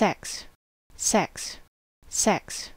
sex, sex, sex.